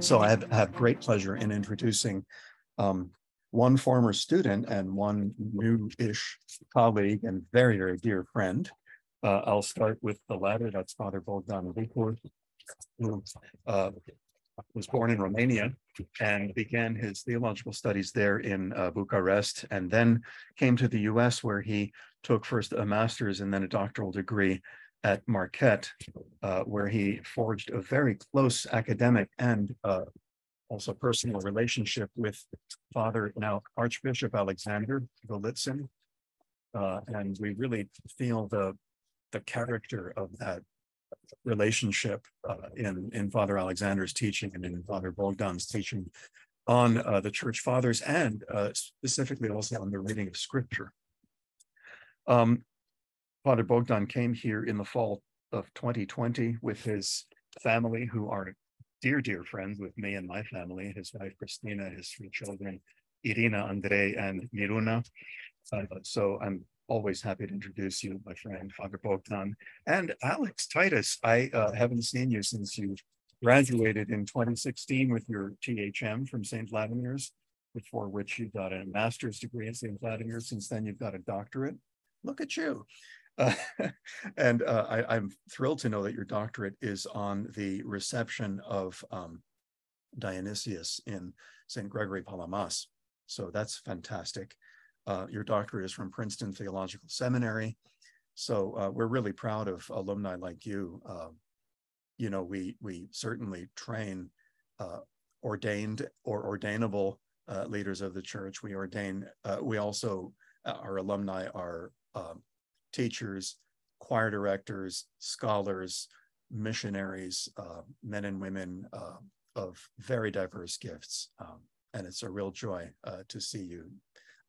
So I have, have great pleasure in introducing um, one former student and one new-ish colleague and very, very dear friend. Uh, I'll start with the latter, that's Father Bogdan Bucur, who uh, was born in Romania and began his theological studies there in uh, Bucharest, and then came to the US where he took first a master's and then a doctoral degree at Marquette, uh, where he forged a very close academic and uh, also personal relationship with Father, now Archbishop Alexander Golitzin. Uh, and we really feel the, the character of that relationship uh, in, in Father Alexander's teaching and in Father Bogdan's teaching on uh, the church fathers and uh, specifically also on the reading of scripture. Um, Father Bogdan came here in the fall of 2020 with his family, who are dear, dear friends with me and my family, his wife Christina, his three children, Irina, Andrei, and Miruna. Uh, so I'm always happy to introduce you, my friend, Father Bogdan. And Alex Titus, I uh, haven't seen you since you graduated in 2016 with your THM from St. Vladimir's, before which you got a master's degree in St. Vladimir. Since then, you've got a doctorate. Look at you. Uh, and uh, I, am thrilled to know that your doctorate is on the reception of um, Dionysius in St. Gregory Palamas. So that's fantastic. Uh, your doctorate is from Princeton Theological Seminary. So uh, we're really proud of alumni like you. Um, you know, we we certainly train uh, ordained or ordainable uh, leaders of the church. We ordain. we also our alumni are um, teachers, choir directors, scholars, missionaries, uh, men and women uh, of very diverse gifts. Um, and it's a real joy uh, to see you,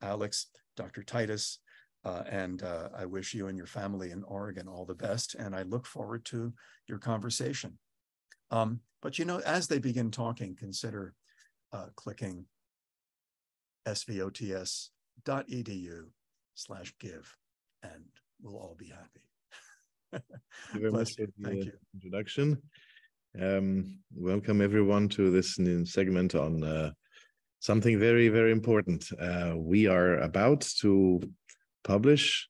Alex, Dr. Titus, uh, and uh, I wish you and your family in Oregon all the best. And I look forward to your conversation. Um, but you know, as they begin talking, consider uh, clicking svots.edu slash give and we'll all be happy. Thank you very much for the you. introduction. Um, welcome everyone to this new segment on uh, something very, very important. Uh, we are about to publish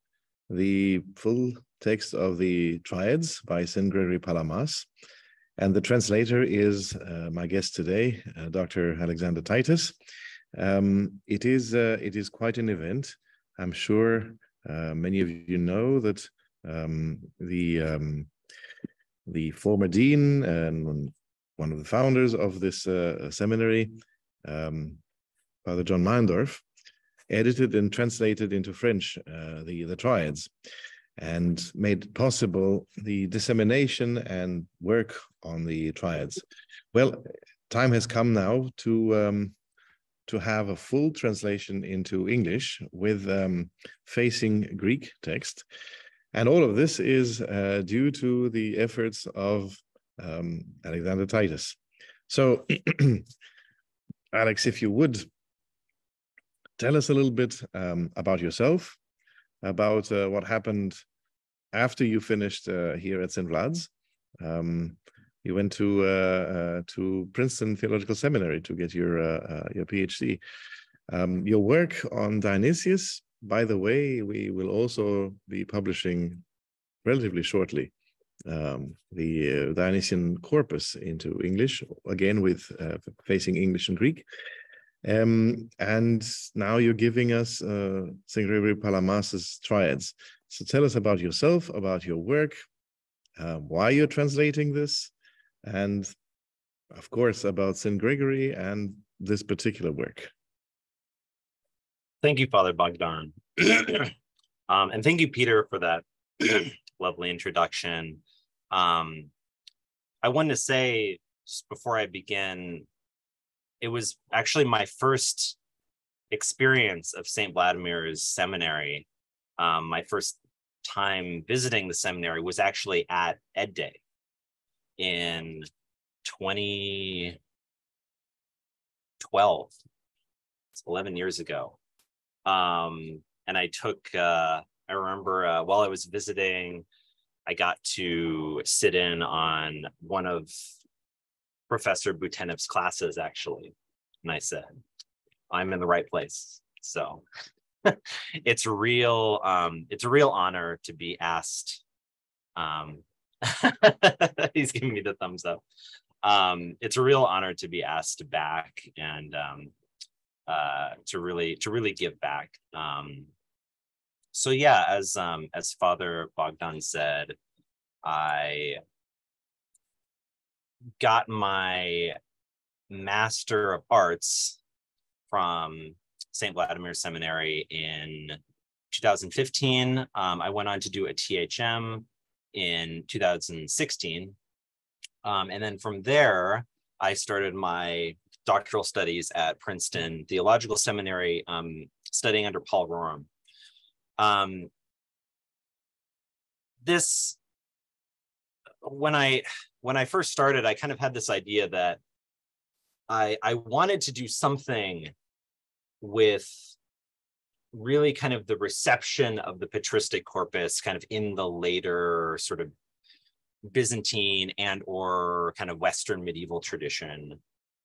the full text of the Triads by St. Gregory Palamas. And the translator is uh, my guest today, uh, Dr. Alexander Titus. Um, it is uh, it is quite an event. I'm sure uh, many of you know that um, the um, the former dean and one of the founders of this uh, seminary, um, Father John Meyendorff, edited and translated into French uh, the the triads, and made possible the dissemination and work on the triads. Well, time has come now to um, to have a full translation into English with um, facing Greek text. And all of this is uh, due to the efforts of um, Alexander Titus. So, Alex, if you would tell us a little bit um, about yourself, about uh, what happened after you finished uh, here at St. Vlad's. Um, you went to uh, uh, to Princeton Theological Seminary to get your uh, your PhD. Um, your work on Dionysius, by the way, we will also be publishing relatively shortly um, the uh, Dionysian corpus into English, again with uh, facing English and Greek. Um, and now you're giving us uh, St. Gregory Palamas's triads. So tell us about yourself, about your work, why you're translating this, and of course about St. Gregory and this particular work. Thank you, Father Bogdan. um, and thank you, Peter, for that lovely introduction. Um, I wanted to say, before I begin, it was actually my first experience of St. Vladimir's seminary. Um, my first time visiting the seminary was actually at Ed Day in 2012. It's 11 years ago. Um, and I took, uh, I remember uh, while I was visiting, I got to sit in on one of Professor Bouteneff's classes actually. And I said, I'm in the right place. So it's real, um, it's a real honor to be asked. Um, he's giving me the thumbs up. Um, it's a real honor to be asked back and um, uh, to really to really give back. Um, so yeah, as um, as Father Bogdan said, I got my Master of Arts from St. Vladimir Seminary in 2015. Um, I went on to do a THM in 2016. Um, and then from there, I started my doctoral studies at Princeton Theological Seminary, um, studying under Paul Rorem. Um, this, when I when I first started, I kind of had this idea that I I wanted to do something with really kind of the reception of the patristic corpus kind of in the later sort of Byzantine and or kind of Western medieval tradition.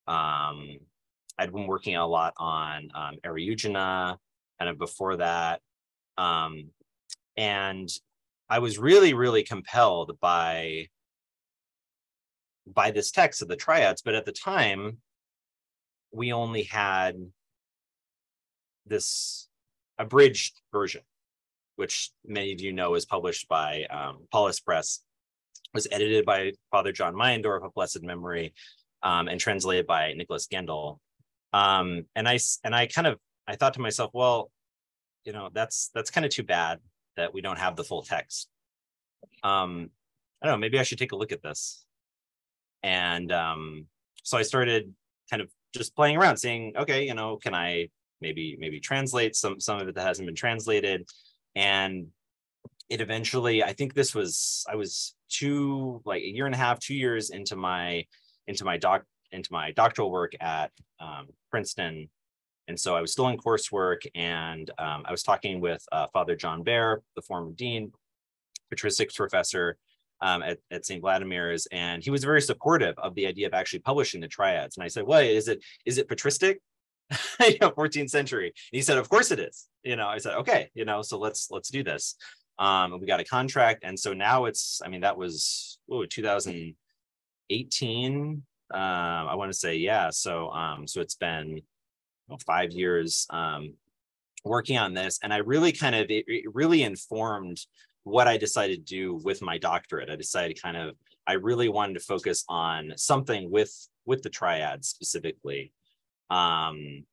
Um, I'd been working a lot on um, Eriugena kind of before that. Um, and I was really, really compelled by by this text of the triads, but at the time, we only had this abridged version, which many of you know is published by um, Paulist Press, was edited by Father John Meyendorff of blessed memory, um, and translated by Nicholas Gendle. Um, and I and I kind of I thought to myself, well, you know, that's that's kind of too bad that we don't have the full text. Um, I don't know, maybe I should take a look at this. And um, so I started kind of just playing around, saying, okay, you know, can I maybe maybe translate some some of it that hasn't been translated, and it eventually. I think this was I was two like a year and a half, two years into my into my doc into my doctoral work at um, Princeton, and so I was still in coursework, and um, I was talking with uh, Father John Behr, the former dean, patristics professor, um, at, at St. Vladimir's, and he was very supportive of the idea of actually publishing the triads. And I said, "Well, is it is it patristic?" you know, 14th century. And he said, "Of course it is." You know, I said, "Okay, you know, so let's let's do this." Um, we got a contract, and so now it's. I mean, that was oh, 2018. Um, I want to say, yeah. So um, so it's been well, five years um, working on this, and I really kind of it, it really informed what I decided to do with my doctorate. I decided kind of I really wanted to focus on something with with the triad specifically, um,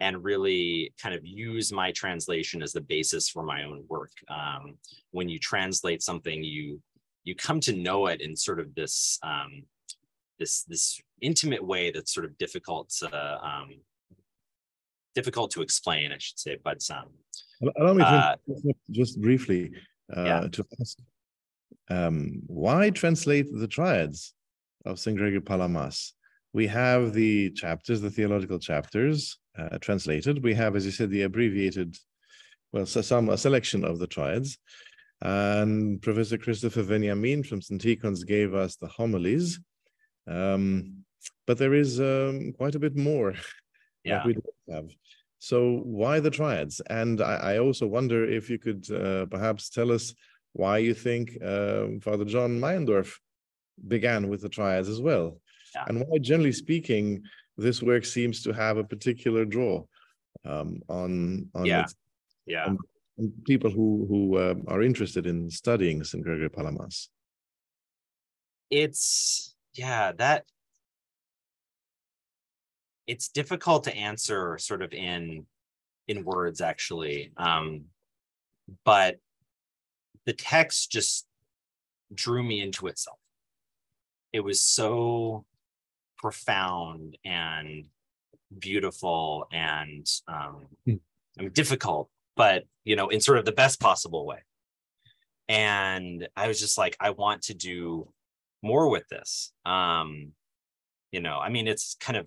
and really kind of use my translation as the basis for my own work. Um, when you translate something, you you come to know it in sort of this um, this this intimate way that's sort of difficult to um, difficult to explain, I should say. But um, allow me to uh, just briefly uh, yeah. to ask um, why translate the triads of St. Gregory Palamas? We have the chapters, the theological chapters uh, translated. We have, as you said, the abbreviated, well, so some a selection of the triads. And Professor Christopher Veniamin from St. Tikhon's gave us the homilies. Um, but there is um, quite a bit more yeah. that we don't have. So why the triads? And I, I also wonder if you could uh, perhaps tell us why you think uh, Father John Meyendorff began with the triads as well, yeah. and why, generally speaking, this work seems to have a particular draw um, on on, yeah. yeah. on, people who who uh, are interested in studying St. Gregory Palamas. It's yeah that it's difficult to answer sort of in in words actually um but the text just drew me into itself it was so profound and beautiful and um mm. difficult but you know in sort of the best possible way and i was just like i want to do more with this um you know i mean it's kind of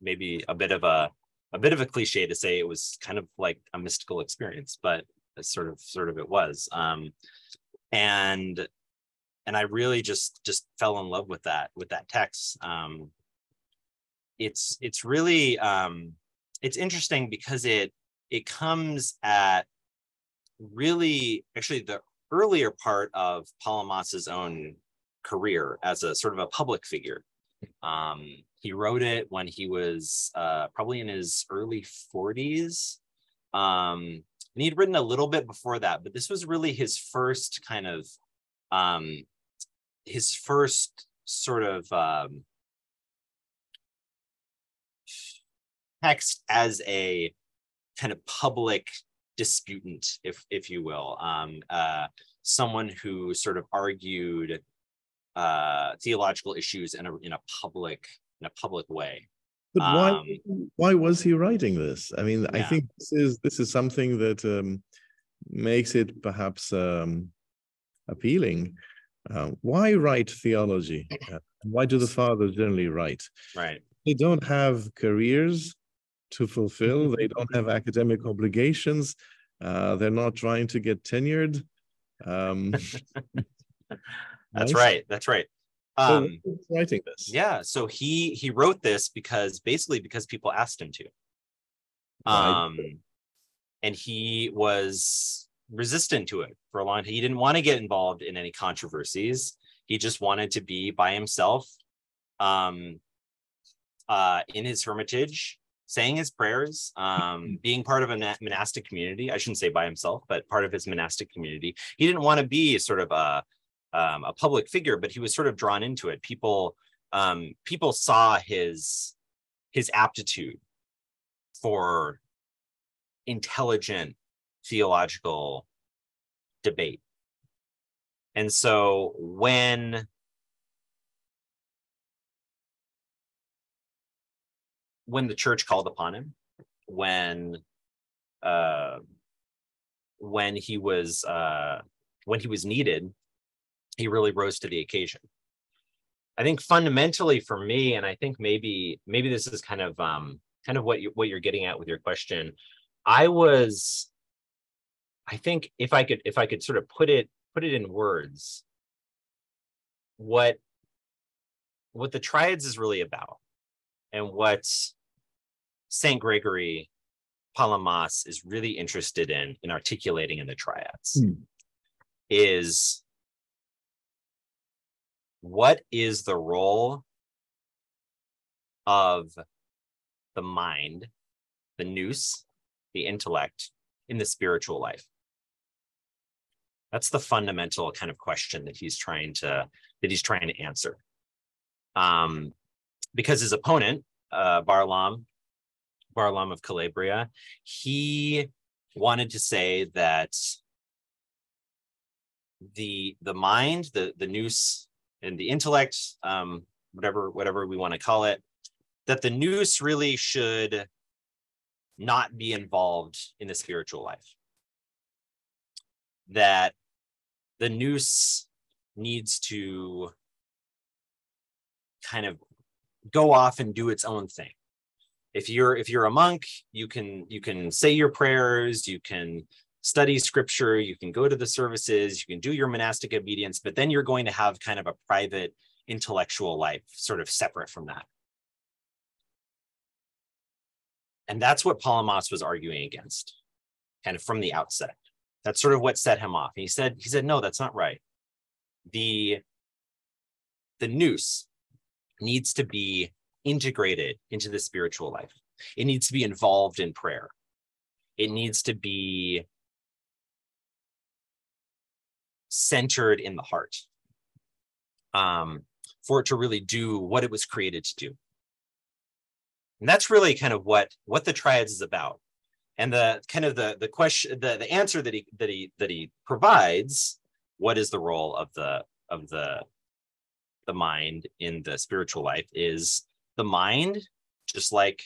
maybe a bit of a a bit of a cliche to say it was kind of like a mystical experience, but sort of sort of it was. Um, and and I really just just fell in love with that with that text. Um, it's it's really um, it's interesting because it it comes at really actually the earlier part of Palamas's own career as a sort of a public figure. Um, he wrote it when he was uh, probably in his early 40s. Um, and he'd written a little bit before that, but this was really his first kind of um, his first sort of um, text as a kind of public disputant, if if you will, um, uh, someone who sort of argued uh, theological issues in a in a public in a public way. But why um, why was he writing this? I mean, yeah. I think this is this is something that um, makes it perhaps um, appealing. Uh, why write theology? Uh, why do the fathers generally write? Right. They don't have careers to fulfill. they don't have academic obligations. Uh, they're not trying to get tenured. Um, That's nice. right. That's right. Um, so writing this. Yeah. So he he wrote this because basically because people asked him to. Um, right. and he was resistant to it for a long time. He didn't want to get involved in any controversies. He just wanted to be by himself, um, uh, in his hermitage, saying his prayers, um, being part of a monastic community. I shouldn't say by himself, but part of his monastic community. He didn't want to be sort of a um, a public figure, but he was sort of drawn into it. People um, people saw his his aptitude for intelligent theological debate. And so when when the church called upon him, when uh, when he was uh, when he was needed, he really rose to the occasion. I think fundamentally for me, and I think maybe maybe this is kind of um, kind of what you what you're getting at with your question. I was, I think if I could if I could sort of put it put it in words, what what the triads is really about, and what Saint Gregory Palamas is really interested in in articulating in the triads hmm. is what is the role of the mind, the nous, the intellect in the spiritual life? That's the fundamental kind of question that he's trying to that he's trying to answer. Um, because his opponent, uh, Barlam, Barlaam of Calabria, he wanted to say that the the mind, the the nous and the intellect, um, whatever whatever we want to call it, that the nous really should not be involved in the spiritual life. That the nous needs to kind of go off and do its own thing. If you're if you're a monk, you can you can say your prayers, you can study scripture, you can go to the services, you can do your monastic obedience, but then you're going to have kind of a private intellectual life sort of separate from that. And that's what Palamas was arguing against, kind of from the outset. That's sort of what set him off. he said, he said, no, that's not right. The, the nous needs to be integrated into the spiritual life. It needs to be involved in prayer. It needs to be centered in the heart um, for it to really do what it was created to do. And that's really kind of what what the triads is about. And the kind of the the question the, the answer that he that he that he provides, what is the role of the of the the mind in the spiritual life is the mind, just like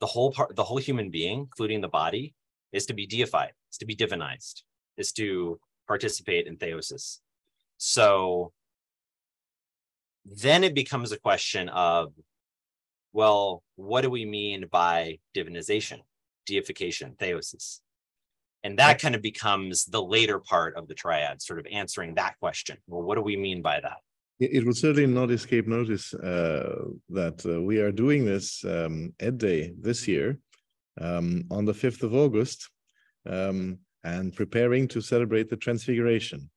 the whole part, the whole human being, including the body, is to be deified, is to be divinized, is to participate in theosis. So then it becomes a question of, well, what do we mean by divinization, deification, theosis? and that kind of becomes the later part of the triad, sort of answering that question. Well, what do we mean by that? It will certainly not escape notice uh, that uh, we are doing this um, Ed Day this year um, on the 5th of August um, and preparing to celebrate the Transfiguration.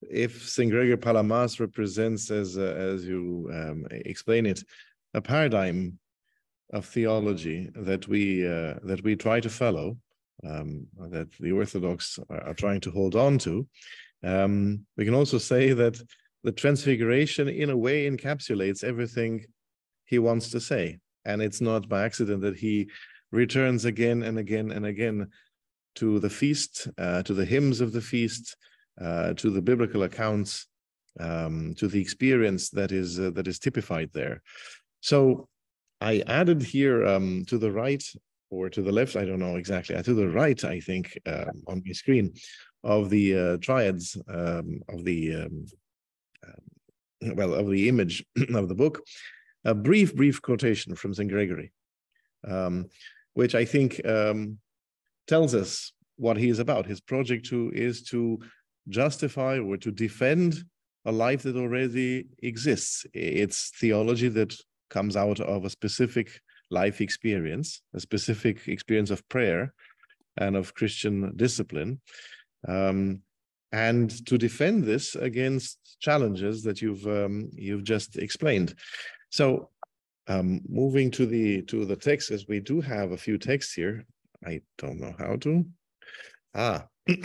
If St. Gregory Palamas represents, as, uh, as you um, explain it, a paradigm of theology that we, uh, that we try to follow, um, that the Orthodox are, are, trying to hold on to, um, we can also say that the transfiguration in a way encapsulates everything he wants to say. And it's not by accident that he returns again and again and again to the feast uh, to the hymns of the feast uh, to the biblical accounts um, to the experience that is uh, that is typified there. So i added here um, to the right or to the left i don't know exactly uh, to the right i think uh, on my screen of the uh, triads um, of the um, um, well, of the image of the book, a brief, brief quotation from St. Gregory, um, which I think um, tells us what he is about. His project to, is to justify or to defend a life that already exists. It's theology that comes out of a specific life experience, a specific experience of prayer and of Christian discipline. Um, and to defend this against challenges that you've um, you've just explained. So um, moving to the to the text, as we do have a few texts here. I don't know how to. Ah,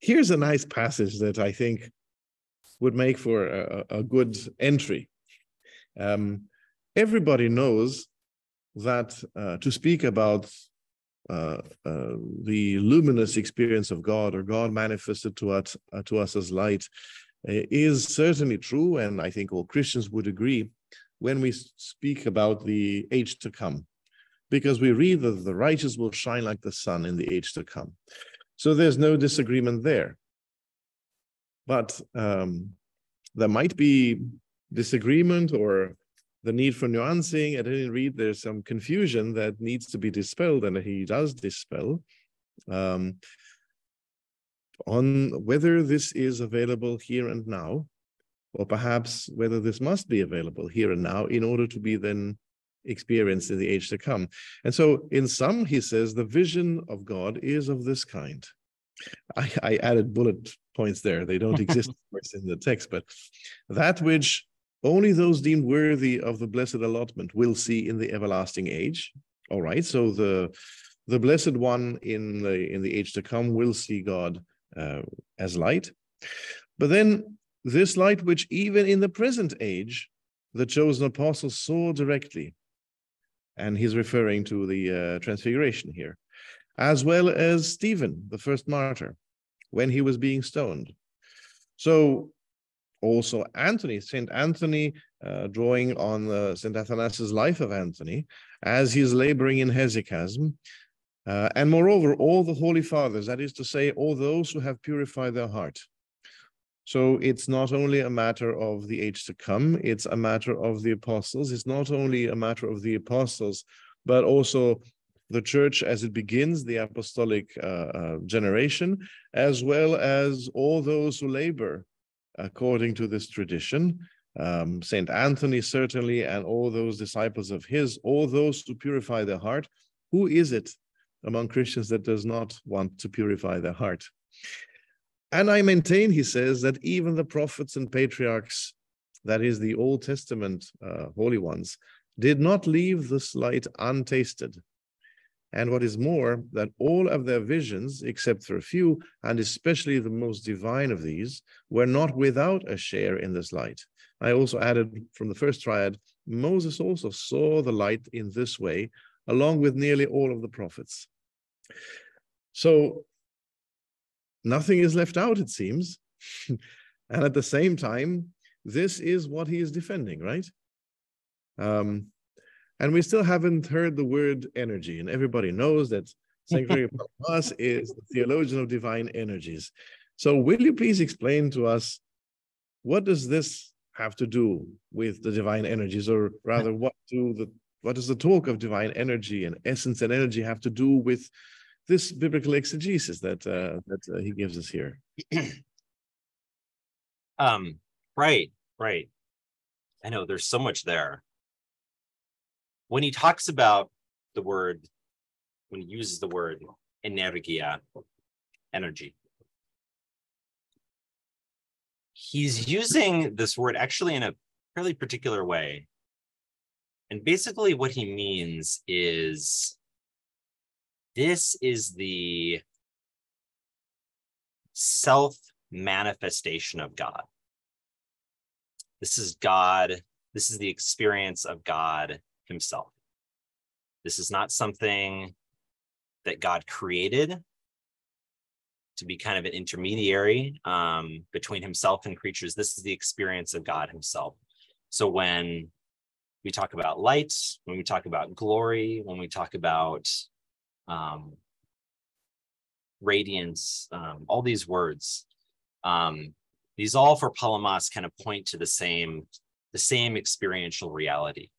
here's a nice passage that I think would make for a, a good entry. Um, everybody knows that uh, to speak about uh, uh, the luminous experience of God or God manifested to us, uh, to us as light uh, is certainly true, and I think all Christians would agree when we speak about the age to come, because we read that the righteous will shine like the sun in the age to come. So there's no disagreement there. But um, there might be disagreement or the need for nuancing. At any rate, there's some confusion that needs to be dispelled, and he does dispel um, on whether this is available here and now, or perhaps whether this must be available here and now in order to be then experienced in the age to come. And so, in some, he says the vision of God is of this kind. I, I added bullet points there. They don't exist in the text, but that which only those deemed worthy of the blessed allotment will see in the everlasting age. All right, so the the blessed one in the in the age to come will see God uh, as light, but then this light, which even in the present age, the chosen apostles saw directly, and he's referring to the uh, transfiguration here, as well as Stephen, the first martyr, when he was being stoned. So also Anthony, Saint Anthony, uh, drawing on uh, Saint Athanasius' life of Anthony, as he's laboring in hesychasm. Uh, and moreover, all the holy fathers, that is to say, all those who have purified their heart. So it's not only a matter of the age to come, it's a matter of the apostles. It's not only a matter of the apostles, but also the church as it begins, the apostolic uh, uh, generation, as well as all those who labor according to this tradition. Um, Saint Anthony, certainly, and all those disciples of his, all those who purify their heart. Who is it among Christians that does not want to purify their heart? And I maintain, he says, that even the prophets and patriarchs, that is, the Old Testament uh, holy ones, did not leave this light untasted. And what is more, that all of their visions, except for a few, and especially the most divine of these, were not without a share in this light. I also added from the first triad, Moses also saw the light in this way, along with nearly all of the prophets. So nothing is left out, it seems. and at the same time, this is what he is defending, right? Um, and we still haven't heard the word energy. And everybody knows that St. Gregory Palamas is the theologian of divine energies. So will you please explain to us what does this have to do with the divine energies, or rather, what do the what does the talk of divine energy and essence and energy have to do with this biblical exegesis that uh, that uh, he gives us here. um, right, right. I know there's so much there. When he talks about the word, when he uses the word energia, energy, he's using this word actually in a fairly particular way. And basically, what he means is this is the self manifestation of God. This is God. This is the experience of God Himself. This is not something that God created to be kind of an intermediary um, between Himself and creatures. This is the experience of God Himself. So when we talk about light, when we talk about glory, when we talk about um, radiance, um, all these words. Um, these all for Palamas kind of point to the same, the same experiential reality.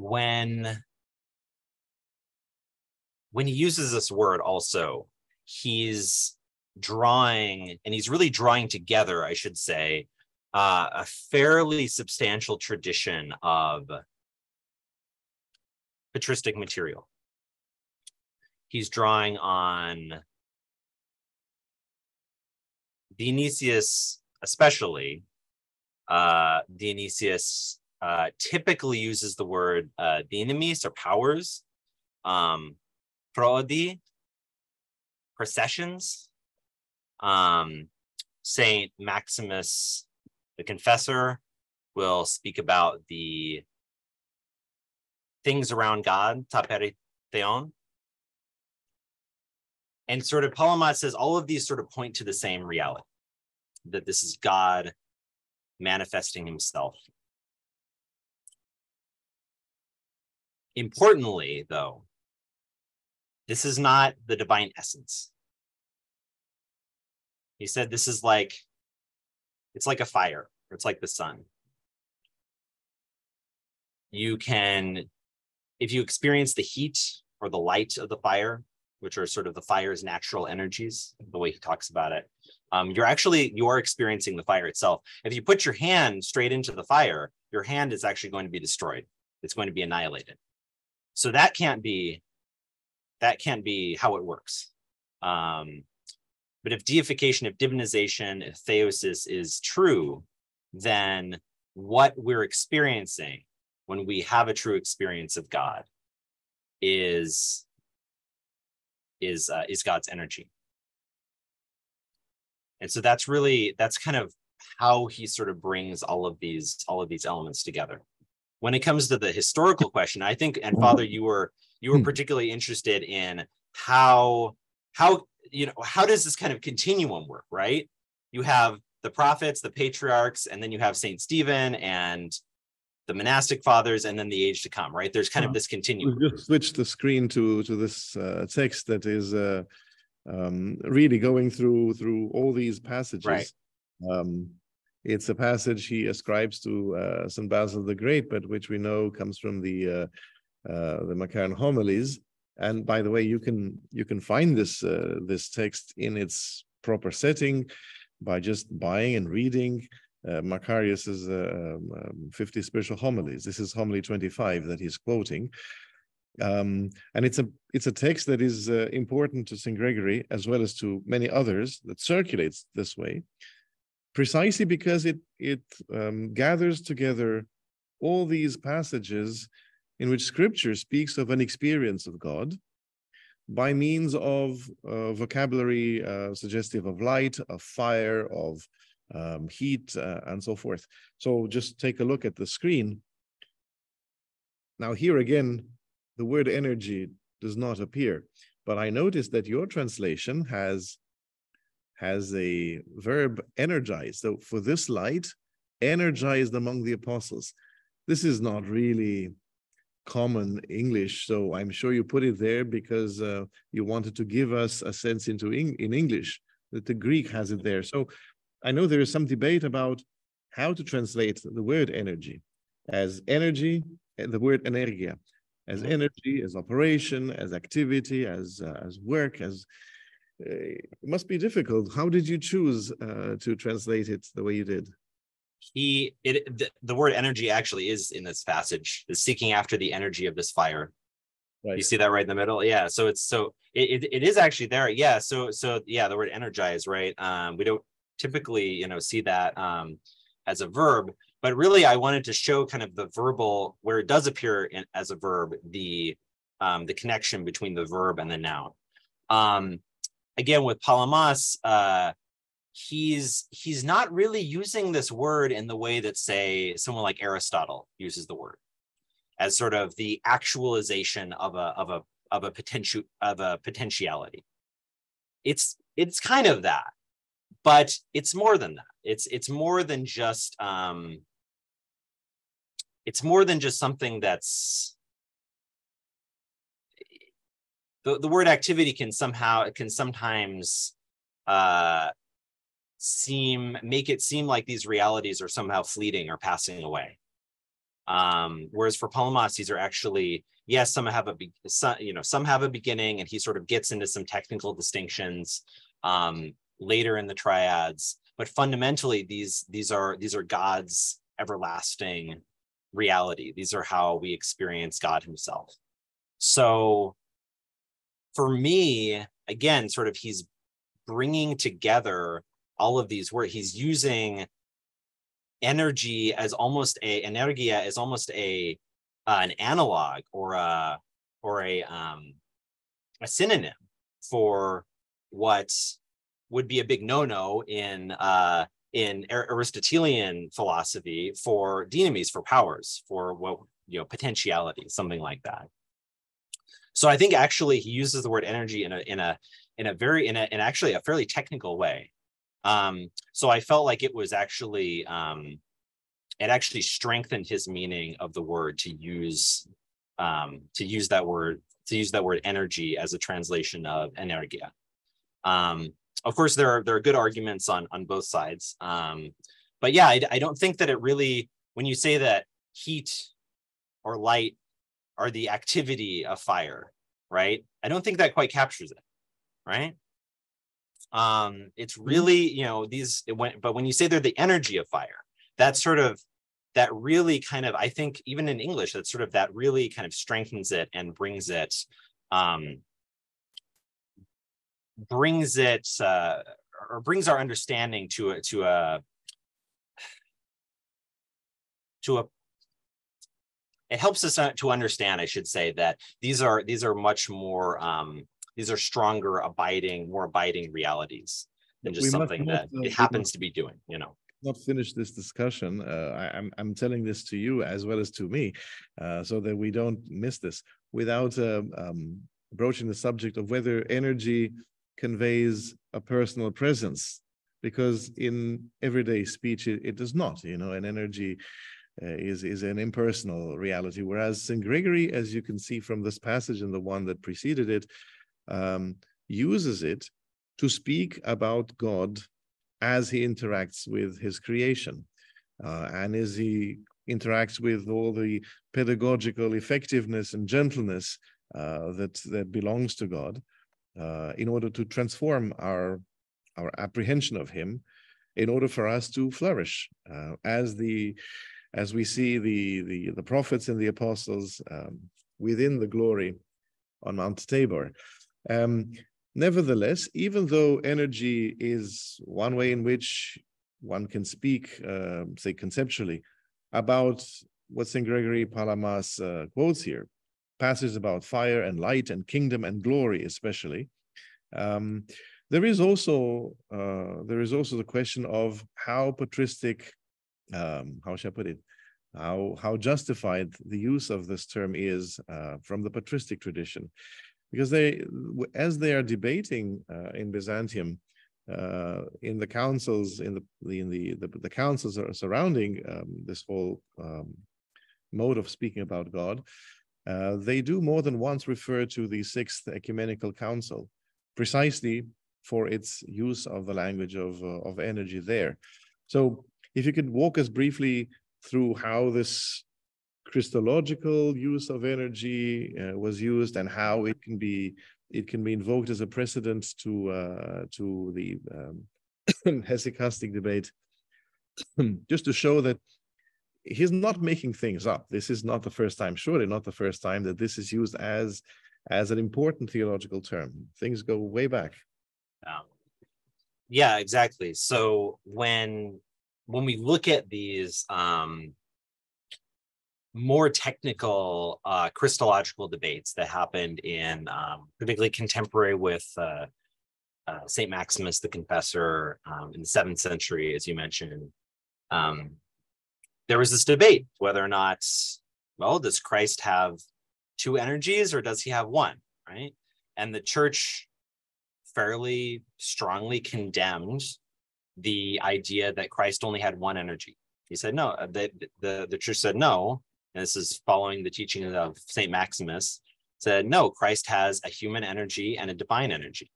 When, when he uses this word also, he's drawing, and he's really drawing together, I should say, uh, a fairly substantial tradition of patristic material. He's drawing on Dionysius, especially. Uh, Dionysius uh, typically uses the word uh, dynamis or powers, um, proodoi, processions. Um, Saint Maximus, the confessor, will speak about the things around God, ta peri theon. And sort of Palamas says all of these sort of point to the same reality, that this is God manifesting himself. Importantly, though, this is not the divine essence. He said this is like, it's like a fire, or it's like the sun. You can if you experience the heat or the light of the fire, which are sort of the fire's natural energies, the way he talks about it, um, you're actually you are experiencing the fire itself. If you put your hand straight into the fire, your hand is actually going to be destroyed. It's going to be annihilated. So that can't be that can't be how it works. Um, but if deification, if divinization, if theosis is true, then what we're experiencing when we have a true experience of God is is uh, is God's energy. And so that's really that's kind of how he sort of brings all of these all of these elements together. When it comes to the historical question, I think and Father you were you were hmm. particularly interested in how how you know how does this kind of continuum work, right? You have the prophets, the patriarchs, and then you have Saint Stephen and the monastic fathers and then the age to come right there's kind of uh-huh. this continuum we just switch the screen to to this uh, text that is uh, um, really going through through all these passages right. um, it's a passage he ascribes to uh, St. Basil the Great, but which we know comes from the uh, uh, the Macarian homilies. And by the way, you can you can find this uh, this text in its proper setting by just buying and reading uh, Macarius's uh, um, um, 50 spiritual homilies. This is homily 25 that he's quoting. Um, and it's a it's a text that is uh, important to St. Gregory as well as to many others that circulates this way, precisely because it it um, gathers together all these passages in which Scripture speaks of an experience of God by means of uh, vocabulary uh, suggestive of light, of fire, of um, heat, uh, and so forth. So just take a look at the screen. Now here again, the word energy does not appear, but I notice that your translation has has a verb energized. So for this light, energized among the apostles. This is not really common English, so I'm sure you put it there because uh, you wanted to give us a sense into in, in English that the Greek has it there. So I know there is some debate about how to translate the word energy as energy, the word energia. as Mhm. energy, as operation, as activity, as uh, as work, as it must be difficult. How did you choose uh, to translate it the way you did? he it the, the word energy actually is in this passage is seeking after the energy of this fire. You see that right in the middle? Yeah so it's so it, it, it is actually there. Yeah so so yeah the word energize right? Um we don't typically you know see that um as a verb but really i wanted to show kind of the verbal where it does appear in, as a verb the um the connection between the verb and the noun. Um again with palamas uh he's he's not really using this word in the way that say someone like aristotle uses the word as sort of the actualization of a of a of a potential of a potentiality. It's it's kind of that but it's more than that. It's it's more than just um it's more than just something that's the, the word activity can somehow it can sometimes uh seem make it seem like these realities are somehow fleeting or passing away. Um whereas for palamas these are actually yes some have a some, you know some have a beginning and he sort of gets into some technical distinctions um later in the triads but fundamentally these these are these are god's everlasting reality. These are how we experience god himself. So for me again sort of he's bringing together all of these words he's using energy as almost a energia is almost a uh, an analog or a or a um a synonym for what would be a big no-no in uh in aristotelian philosophy for dynamis for powers for what you know potentiality something like that so i think actually he uses the word energy in a in a in a very in a in actually a fairly technical way um, so I felt like it was actually um, it actually strengthened his meaning of the word to use um, to use that word to use that word energy as a translation of energia. Um, of course, there are there are good arguments on on both sides, um, but yeah, I, I don't think that it really when you say that heat or light are the activity of fire, right? I don't think that quite captures it, right? um it's really you know these it went but when you say they're the energy of fire that sort of that really kind of i think even in english that sort of that really kind of strengthens it and brings it um brings it uh or brings our understanding to a to a to a it helps us to understand i should say that these are these are much more um these are stronger abiding more abiding realities than just We something that uh, it happens to be doing you know not finish this discussion. Uh, I, I'm I'm telling this to you as well as to me, uh, so that we don't miss this without um, um, broaching the subject of whether energy conveys a personal presence, because in everyday speech it, it does not. You know, an energy uh, is is an impersonal reality, whereas Saint Gregory, as you can see from this passage and the one that preceded it, um, uses it to speak about God as he interacts with his creation uh, and as he interacts with all the pedagogical effectiveness and gentleness uh, that that belongs to God uh, in order to transform our our apprehension of him in order for us to flourish uh, as the as we see the the the prophets and the apostles um, within the glory on Mount Tabor. Um, Nevertheless, even though energy is one way in which one can speak, uh, say conceptually, about what St. Gregory Palamas uh, quotes here, passages about fire and light and kingdom and glory, especially. Um, there is also uh, there is also the question of how patristic, um, how shall I put it, how how justified the use of this term is uh, from the patristic tradition. Because they as they are debating uh, in byzantium uh, in the councils in the in the the, the councils surrounding um, this whole um, mode of speaking about god uh, they do more than once refer to the sixth ecumenical council precisely for its use of the language of uh, of energy there. So if you could walk us briefly through how this Christological use of energy uh, was used and how it can be it can be invoked as a precedent to uh, to the um, hesychastic debate, just to show that he's not making things up. This is not the first time, surely not the first time that this is used as as an important theological term. Things go way back. Yeah, yeah exactly. So when when we look at these um, more technical uh, Christological debates that happened in um, particularly contemporary with uh, uh, Saint Maximus the Confessor um, in the seventh century, as you mentioned. Um, there was this debate whether or not, well, does Christ have two energies or does he have one, right? And the church fairly strongly condemned the idea that Christ only had one energy. He said no. Uh, the the, the church said no. And this is following the teaching of Saint Maximus. Said no. Christ has a human energy and a divine energy.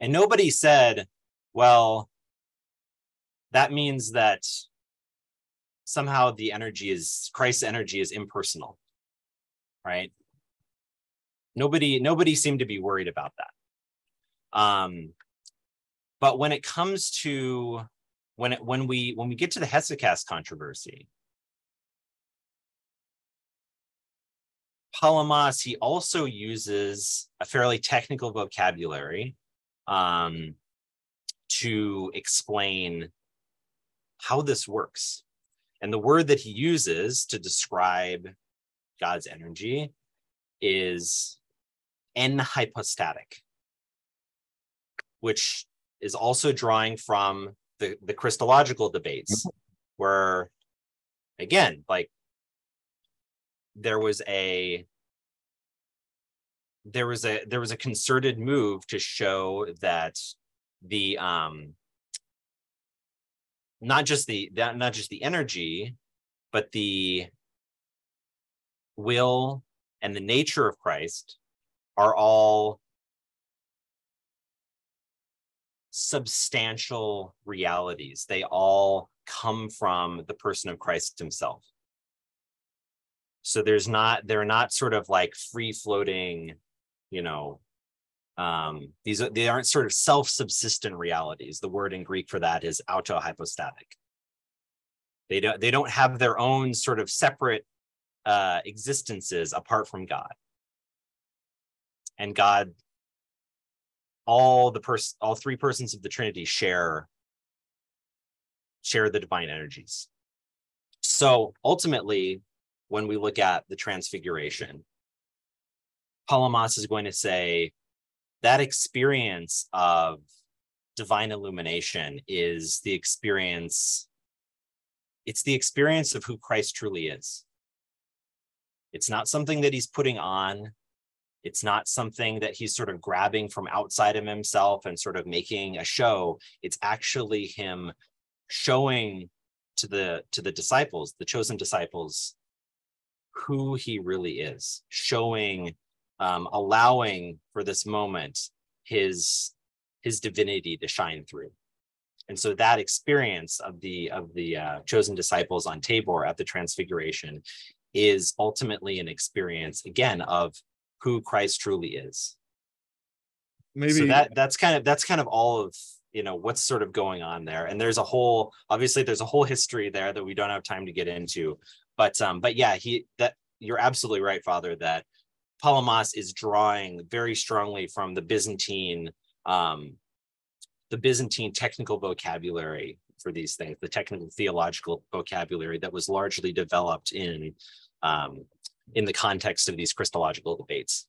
And nobody said, well, that means that somehow the energy is Christ's energy is impersonal, right? Nobody, nobody seemed to be worried about that. Um, but when it comes to when it when we when we get to the Hesychast controversy, Palamas, he also uses a fairly technical vocabulary um, to explain how this works. And the word that he uses to describe God's energy is enhypostatic, which is also drawing from the, the Christological debates, where, again, like there was a there was a there was a concerted move to show that the um not just the that not just the energy but the will and the nature of Christ are all substantial realities they all come from the person of Christ himself so there's not they're not sort of like free floating you know um, these are, they aren't sort of self-subsistent realities. The word in Greek for that is autohypostatic. They don't they don't have their own sort of separate uh, existences apart from God. And God, all the person, all three persons of the Trinity share share the divine energies. So ultimately, when we look at the transfiguration, Palamas is going to say that experience of divine illumination is the experience it's the experience of who Christ truly is. It's not something that he's putting on. It's not something that he's sort of grabbing from outside of himself and sort of making a show. It's actually him showing to the to the disciples, the chosen disciples, who he really is, showing um, allowing for this moment his his divinity to shine through and so that experience of the of the uh, chosen disciples on tabor at the transfiguration is ultimately an experience again of who christ truly is. Maybe so that that's kind of that's kind of all of you know what's sort of going on there. And there's a whole obviously there's a whole history there that we don't have time to get into but um but yeah he that you're absolutely right father that Palamas is drawing very strongly from the Byzantine, um, the Byzantine technical vocabulary for these things, the technical theological vocabulary that was largely developed in um, in the context of these Christological debates.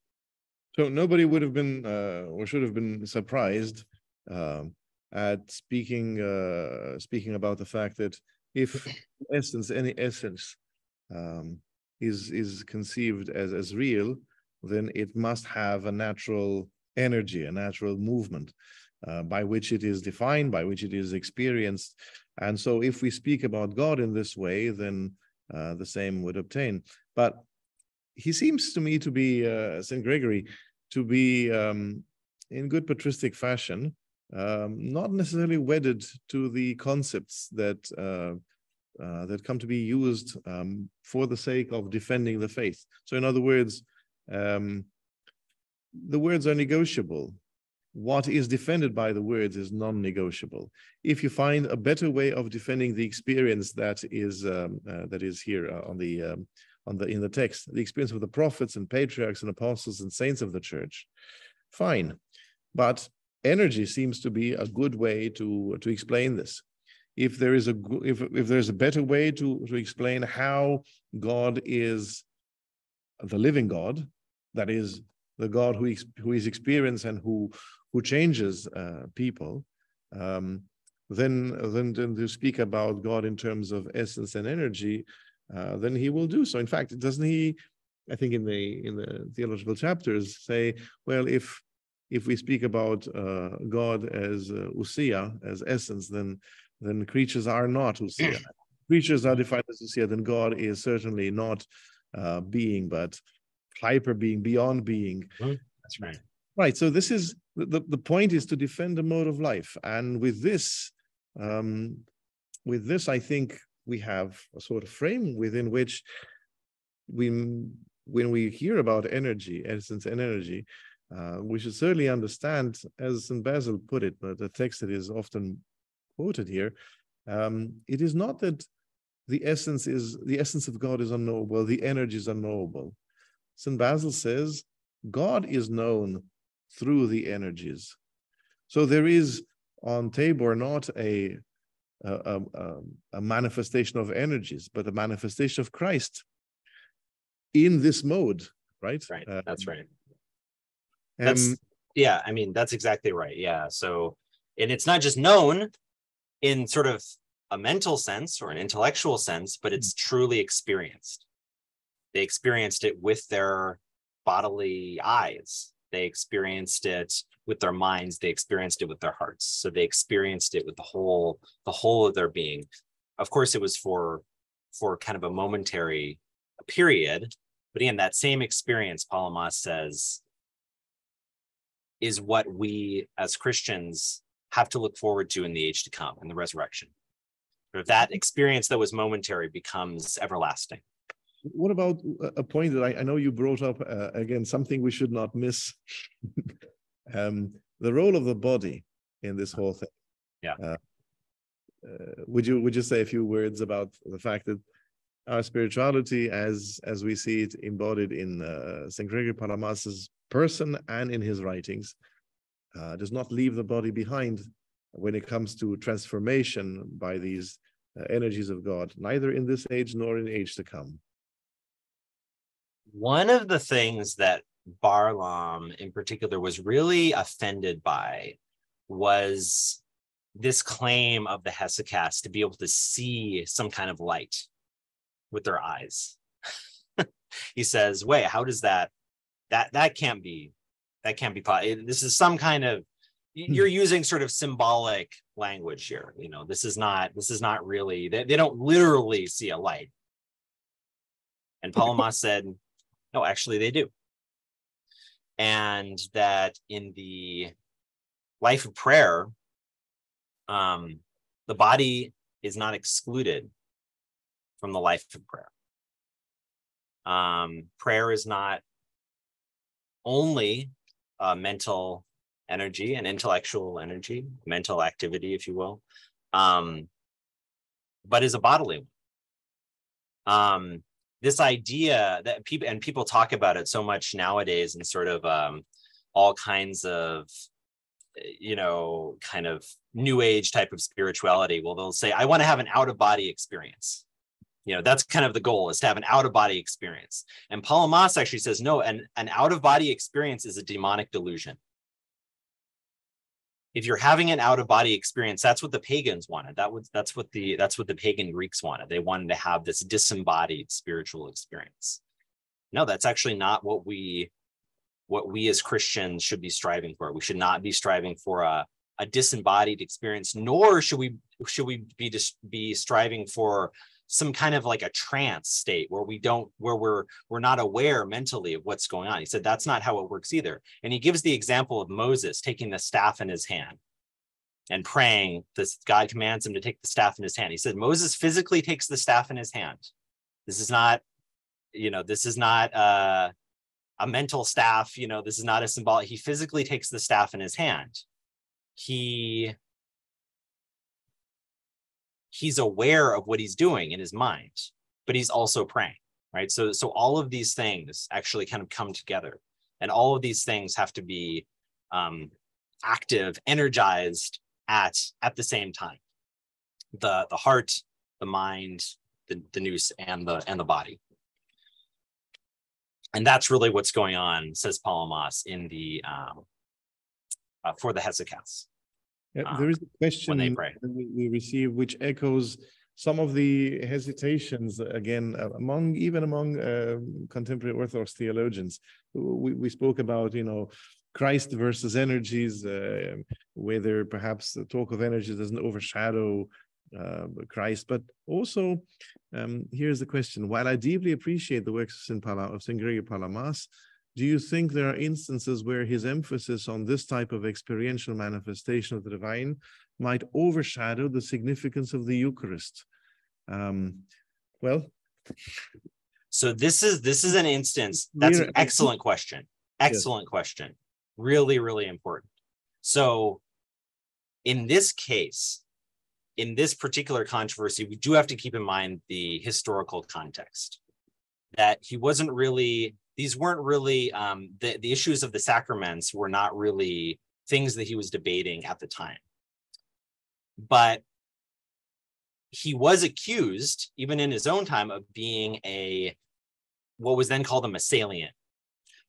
So nobody would have been uh, or should have been surprised uh, at speaking uh, speaking about the fact that if essence any essence um, is is conceived as as real, then it must have a natural energy, a natural movement uh, by which it is defined, by which it is experienced. And so, if we speak about God in this way, then uh, the same would obtain. But he seems to me to be, uh, St. Gregory, to be um, in good patristic fashion, um, not necessarily wedded to the concepts that uh, uh, that come to be used um, for the sake of defending the faith. So, in other words, um, the words are negotiable. What is defended by the words is non-negotiable. If you find a better way of defending the experience that is um, uh, that is here uh, on the um, on the in the text, the experience of the prophets and patriarchs and apostles and saints of the church, fine. But energy seems to be a good way to to explain this if there is a if if there's a better way to to explain how God is the living God, that is the God who who is experienced and who who changes uh, people, um, then then then to speak about God in terms of essence and energy, uh, then He will do so. In fact, doesn't He? I think in the in the theological chapters say, well, if if we speak about uh, God as uh, ousia, as essence, then then creatures are not ousia. creatures are defined as ousia, then God is certainly not uh, being, but hyper being, beyond being. That's right. Right. So this is the, the point is to defend a mode of life. And with this, um, with this, I think we have a sort of frame within which we when we hear about energy, essence and energy, uh, we should certainly understand, as St. Basil put it, but the text that is often quoted here, um, it is not that the essence is the essence of God is unknowable, the energy is unknowable. St. Basil says God is known through the energies. So there is on Tabor not a, a, a, a manifestation of energies, but a manifestation of Christ in this mode, right? Right. Um, that's right. That's, yeah, I mean, that's exactly right. Yeah. So, and it's not just known in sort of a mental sense or an intellectual sense, but it's truly experienced. They experienced it with their bodily eyes. They experienced it with their minds. They experienced it with their hearts. So they experienced it with the whole, the whole of their being. Of course, it was for, for kind of a momentary period. But again, that same experience, Palamas says, is what we as Christians have to look forward to in the age to come in the resurrection. That experience that was momentary becomes everlasting. What about a point that I, I know you brought up uh, again, something we should not miss um, the role of the body in this whole thing. Yeah. Uh, uh, would you would you say a few words about the fact that our spirituality, as as we see it embodied in uh, Saint Gregory Palamas's person and in his writings, uh, does not leave the body behind when it comes to transformation by these uh, energies of God, neither in this age nor in age to come. One of the things that Barlaam in particular was really offended by was this claim of the Hesychasts to be able to see some kind of light with their eyes. he says, wait, how does that that that can't be that can't be this is some kind of hmm. you're using sort of symbolic language here you know this is not this is not really they, they don't literally see a light and palamas said no actually they do and that in the life of prayer um the body is not excluded from the life of prayer um prayer is not only mental energy and intellectual energy, mental activity, if you will, um, but is a bodily one. Um, this idea that people and people talk about it so much nowadays and sort of um, all kinds of you know kind of new age type of spirituality. Well they'll say i want to have an out of body experience. You know that's kind of the goal is to have an out of body experience. And palamas actually says no an, an out of body experience is a demonic delusion if you're having an out of body experience that's what the pagans wanted. That was that's what the that's what the pagan greeks wanted. They wanted to have this disembodied spiritual experience. No that's actually not what we what we as christians should be striving for. We should not be striving for a, a disembodied experience nor should we should we be just be striving for some kind of like a trance state where we don't where we're we're not aware mentally of what's going on he said that's not how it works either and he gives the example of moses taking the staff in his hand and praying, this God commands him to take the staff in his hand. He said Moses physically takes the staff in his hand. This is not, you know, this is not uh, a mental staff. You know, this is not a symbolic. He physically takes the staff in his hand. He he's aware of what he's doing in his mind, but he's also praying, right? So so all of these things actually kind of come together, and all of these things have to be um, active, energized at at the same time. The the heart, the mind, the, the nous, and the and the body. And that's really what's going on, says Palamas in the um, uh, for the Hesychast. Yeah, um, there is a question we, we receive which echoes some of the hesitations again uh, among even among uh, contemporary Orthodox theologians. We, we spoke about you know Christ versus energies, uh, whether perhaps the talk of energies doesn't overshadow uh, Christ, but also um, here's the question: While I deeply appreciate the works of Saint, Pala, of Saint Gregory Palamas, do you think there are instances where his emphasis on this type of experiential manifestation of the divine might overshadow the significance of the Eucharist? Um, well, so this is this is an instance. That's an excellent question. Excellent yes. question really, really important. So in this case, in this particular controversy, we do have to keep in mind the historical context that he wasn't really, these weren't really, um, the, the issues of the sacraments were not really things that he was debating at the time. But he was accused, even in his own time, of being a what was then called a Massalian,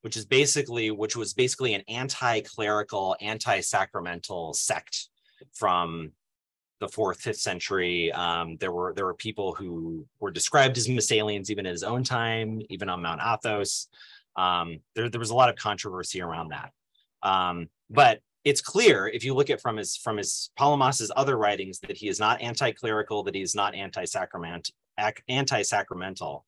which is basically which was basically an anti-clerical, anti-sacramental sect from the fourth, fifth century. Um, there were there were people who were described as Massalians even in his own time, even on Mount Athos. Um, there, there was a lot of controversy around that. Um, but it's clear if you look at from his from his Palamas's other writings that he is not anti-clerical, that he is not anti-sacrament, anti-sacramental,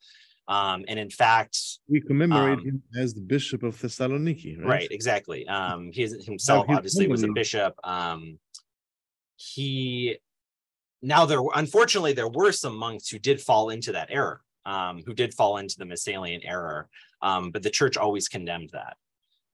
um, and in fact, we commemorate um, him as the Bishop of Thessaloniki, right? Right, exactly. Um, he himself obviously was a bishop. Um, he now there unfortunately there were some monks who did fall into that error, um, who did fall into the Massalian error, um, but the church always condemned that.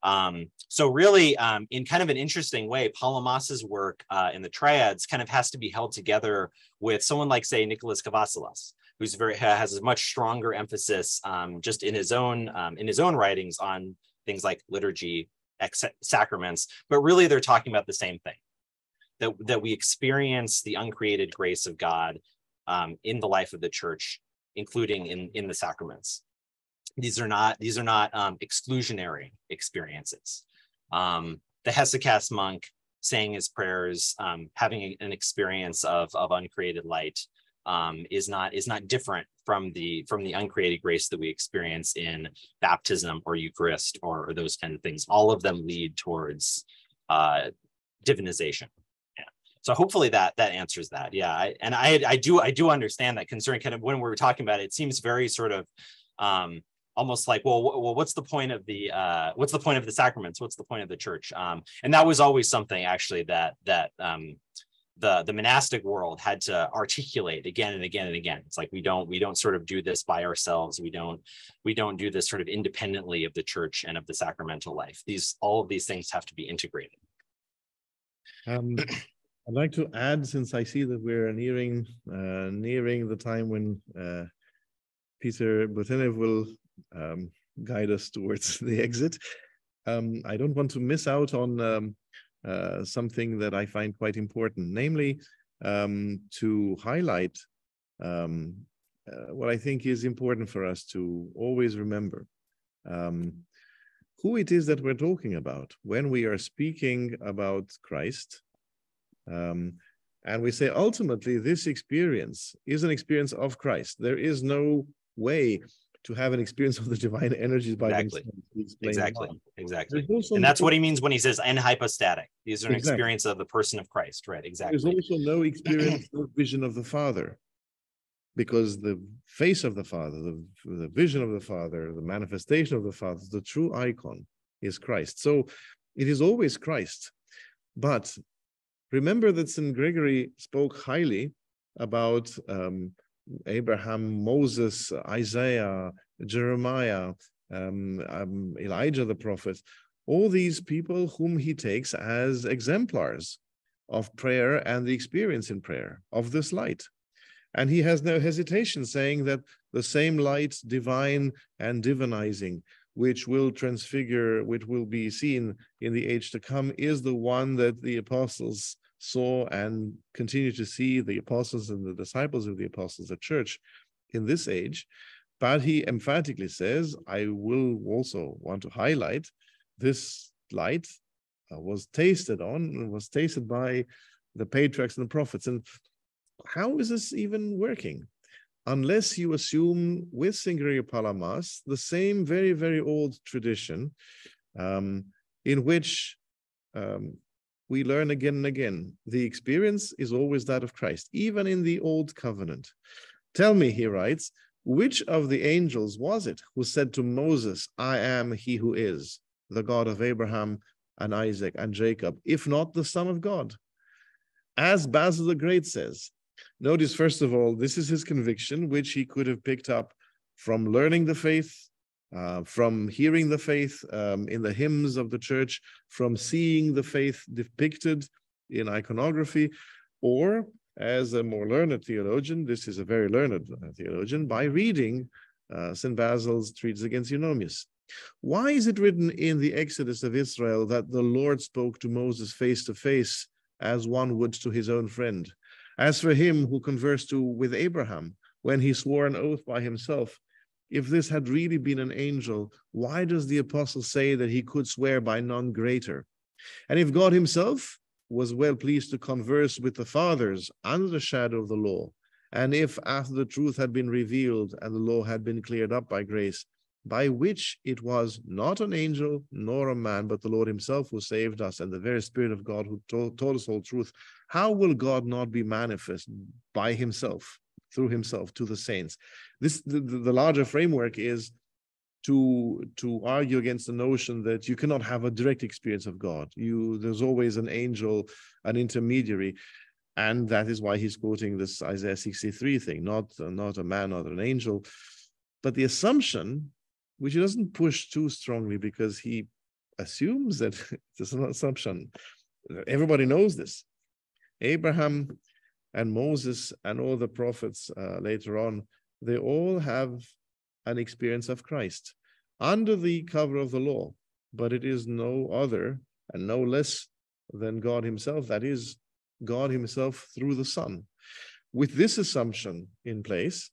Um, so really, um, in kind of an interesting way, Palamas's work uh, in the triads kind of has to be held together with someone like, say, Nicholas Kavasilas, who's very has a much stronger emphasis um, just in his own um, in his own writings on things like liturgy, sacraments, but really they're talking about the same thing. That, that we experience the uncreated grace of God um, in the life of the church, including in, in the sacraments. These are not these are not um, exclusionary experiences. Um, the Hesychast monk saying his prayers, um, having an experience of, of uncreated light, um, is not is not different from the from the uncreated grace that we experience in baptism or Eucharist or, or those kind of things. All of them lead towards uh, divinization. So hopefully that that answers that. Yeah, I, and I I do I do understand that concern. Kind of when we were talking about it, it seems very sort of um, almost like well, well what's the point of the uh, what's the point of the sacraments what's the point of the church um, and that was always something actually that that um, the the monastic world had to articulate again and again and again it's like we don't we don't sort of do this by ourselves we don't we don't do this sort of independently of the church and of the sacramental life these all of these things have to be integrated um, i'd like to add since i see that we're nearing uh, nearing the time when uh, peter Bouteneff will um, guide us towards the exit um, i don't want to miss out on um, uh, something that I find quite important, namely um, to highlight um, uh, what I think is important for us to always remember um, who it is that we're talking about when we are speaking about Christ. Um, and we say ultimately, this experience is an experience of Christ. There is no way to have an experience of the divine energies by exactly. Exactly. Exactly. And that's what he means when he says "en hypostatic." These are an exactly. experience of the person of Christ, right? Exactly. There's also no experience, no vision of the Father, because the face of the Father, the, the vision of the Father, the manifestation of the Father, the true icon is Christ. So it is always Christ, but Remember that St. Gregory spoke highly about um, Abraham, Moses, Isaiah, Jeremiah, um, um, Elijah the prophet, all these people whom he takes as exemplars of prayer and the experience in prayer of this light. And he has no hesitation saying that the same light, divine and divinizing, which will transfigure, which will be seen in the age to come, is the one that the apostles saw and continue to see the apostles and the disciples of the apostles, the church in this age. But he emphatically says, I will also want to highlight this light uh, was tasted on, was tasted by the patriarchs and the prophets. And how is this even working? Unless you assume with Saint Gregory Palamas the same very, very old tradition um, in which um, we learn again and again the experience is always that of Christ, even in the old covenant. Tell me, he writes, which of the angels was it who said to Moses, I am he who is, the God of Abraham and Isaac and Jacob, if not the Son of God? As Basil the Great says, notice, first of all, this is his conviction, which he could have picked up from learning the faith, uh, from hearing the faith um, in the hymns of the church, from seeing the faith depicted in iconography, or as a more learned theologian, this is a very learned uh, theologian, by reading uh, St. Basil's treatise against Eunomius. Why is it written in the Exodus of Israel that the Lord spoke to Moses face to face as one would to his own friend? As for him who conversed to with Abraham when he swore an oath by himself, if this had really been an angel, why does the apostle say that he could swear by none greater? And if God himself was well pleased to converse with the fathers under the shadow of the law. And if after the truth had been revealed and the law had been cleared up by grace, by which it was not an angel nor a man, but the Lord himself who saved us and the very Spirit of God who told, told us all truth, how will God not be manifest by himself, through himself to the saints? This the, the larger framework is to to argue against the notion that you cannot have a direct experience of God. You there's always an angel, an intermediary, and that is why he's quoting this Isaiah 63 thing, not not a man, not an angel, but the assumption, which he doesn't push too strongly because he assumes that it's an assumption. Everybody knows this. Abraham and Moses and all the prophets uh, later on, they all have an experience of Christ under the cover of the law, but it is no other and no less than God Himself. That is, God Himself through the Son. With this assumption in place,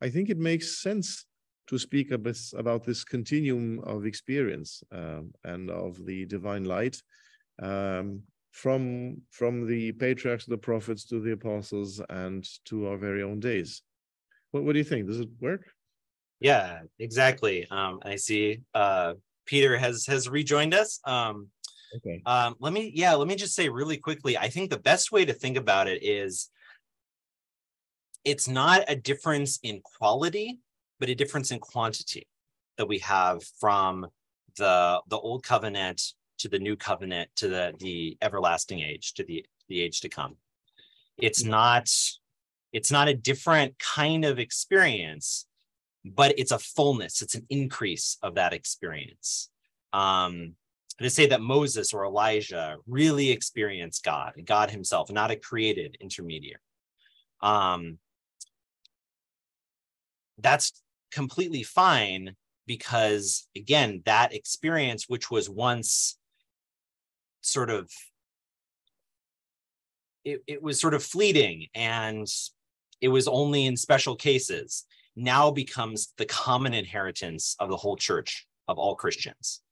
I think it makes sense to speak a bit about this continuum of experience um, and of the divine light um, from from the patriarchs, the prophets, to the apostles, and to our very own days. What, what do you think? Does it work? Yeah, exactly. Um, I see uh, Peter has has rejoined us. Um, okay. Um, let me yeah, let me just say really quickly. I think the best way to think about it is it's not a difference in quality, but a difference in quantity that we have from the the old covenant to the new covenant to the the everlasting age to the the age to come. It's mm-hmm. not it's not a different kind of experience but it's a fullness, it's an increase of that experience. Um, to say that Moses or Elijah really experienced God, God Himself, not a created intermediary. Um, that's completely fine because, again, that experience, which was once sort of it, it was sort of fleeting and it was only in special cases now becomes the common inheritance of the whole church of all Christians.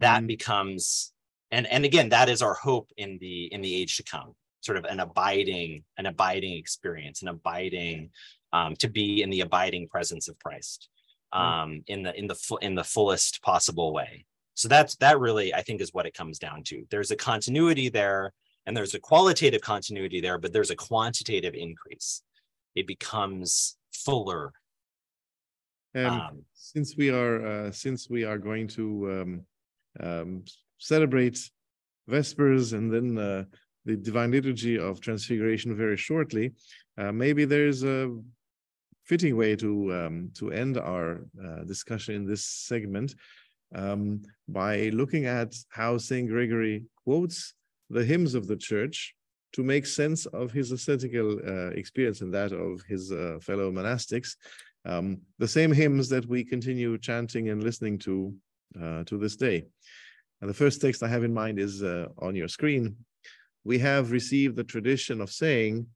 That mm. becomes and and again that is our hope in the in the age to come sort of an abiding an abiding experience an abiding um, to be in the abiding presence of christ mm. um, in the in the full in the fullest possible way so that's that really i think is what it comes down to there's a continuity there and there's a qualitative continuity there but there's a quantitative increase it becomes fuller. And um, since we are uh, since we are going to um, um, celebrate Vespers and then uh, the Divine Liturgy of Transfiguration very shortly, uh, maybe there's a fitting way to um, to end our uh, discussion in this segment um, by looking at how Saint Gregory quotes the hymns of the Church to make sense of his ascetical uh, experience and that of his uh, fellow monastics. Um, the same hymns that we continue chanting and listening to uh, to this day. And the first text I have in mind is uh, on your screen. We have received the tradition of saying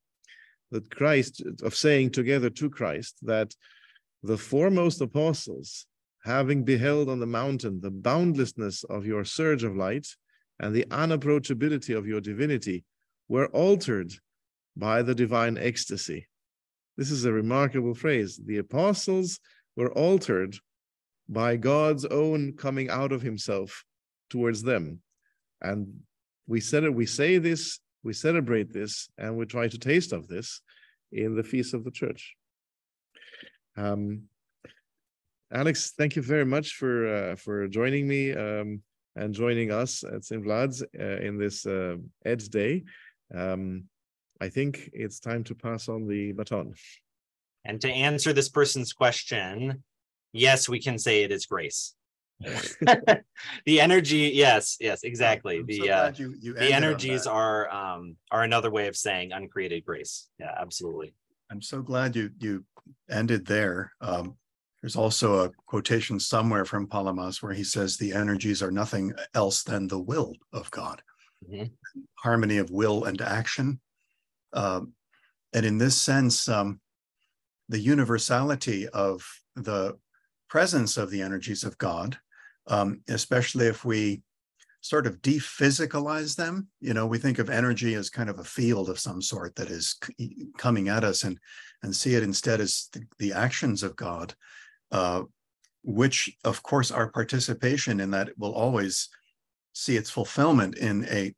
that Christ, of saying together to Christ that the foremost apostles, having beheld on the mountain the boundlessness of your surge of light and the unapproachability of your divinity, were altered by the divine ecstasy. This is a remarkable phrase. The apostles were altered by God's own coming out of himself towards them. And we said it, we say this, we celebrate this, and we try to taste of this in the feast of the church. Um, Alex, thank you very much for uh, for joining me um, and joining us at St. Vlad's uh, in this uh, Ed Day. Um, I think it's time to pass on the baton. And to answer this person's question, yes, we can say it is grace. the energy, yes, yes, exactly. I'm the so uh, you, you the energies are um are another way of saying uncreated grace. Yeah, absolutely. I'm so glad you you ended there. Um, there's also a quotation somewhere from Palamas where he says the energies are nothing else than the will of God, Mhm. harmony of will and action. Um, and in this sense, um, the universality of the presence of the energies of God, um, especially if we sort of dephysicalize them, you know, we think of energy as kind of a field of some sort that is c- coming at us and and see it instead as the, the actions of God, uh, which of course our participation in that will always see its fulfillment in a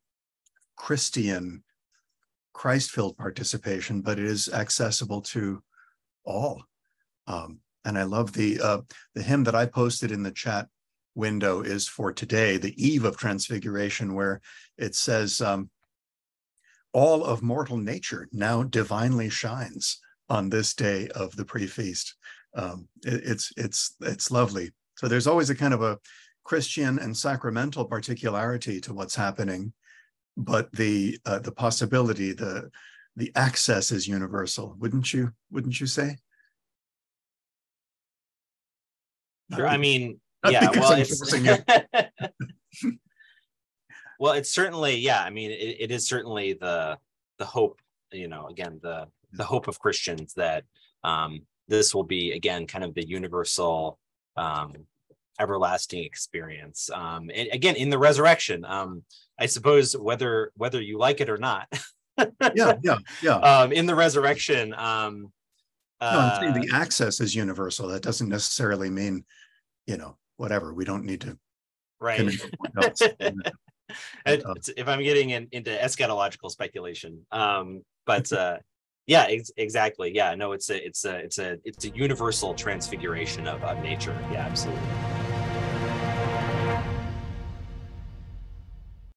Christian, Christ-filled participation, but it is accessible to all. Um, and I love the uh, the hymn that I posted in the chat window is for today, the eve of transfiguration, where it says, um, "All of mortal nature now divinely shines on this day of the pre-feast." Um, it- it's it's it's lovely. So there's always a kind of a Christian and sacramental particularity to what's happening, but the uh, the possibility, the the access is universal. Wouldn't you? Wouldn't you say? Sure. I mean, yeah, well, it's well, it's certainly, yeah. I mean, it, it is certainly the the hope, you know, again, the the hope of Christians that um this will be again kind of the universal um everlasting experience. Um and again in the resurrection. Um I suppose whether whether you like it or not, Yeah, yeah, yeah. um in the resurrection, um No, I'm saying uh, the access is universal. That doesn't necessarily mean, you know, whatever. We don't need to. right. commit to what else. And uh, if I'm getting in, into eschatological speculation, um, but uh, yeah, ex- exactly. Yeah, no, it's a, it's a, it's a, it's a universal transfiguration of, of nature. Yeah, absolutely.